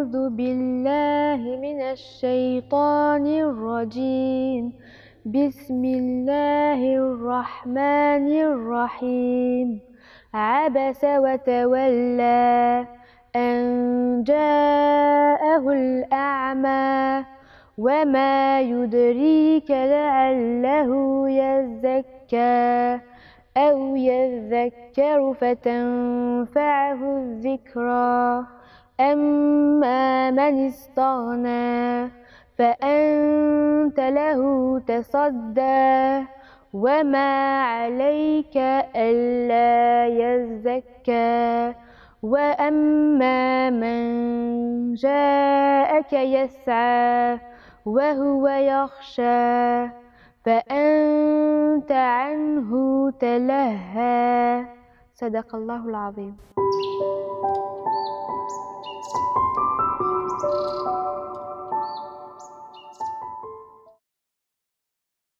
أعوذ بالله من الشيطان الرجيم. بسم الله الرحمن الرحيم. عبس وتولى أن جاءه الأعمى وما يدريك لعله يزكى أو يذكر فتنفعه الذكرى. أما من استغنى فأنت له تصدى وما عليك ألا يزكى وأما من جاءك يسعى وهو يخشى فأنت عنه تلهى صدق الله العظيم.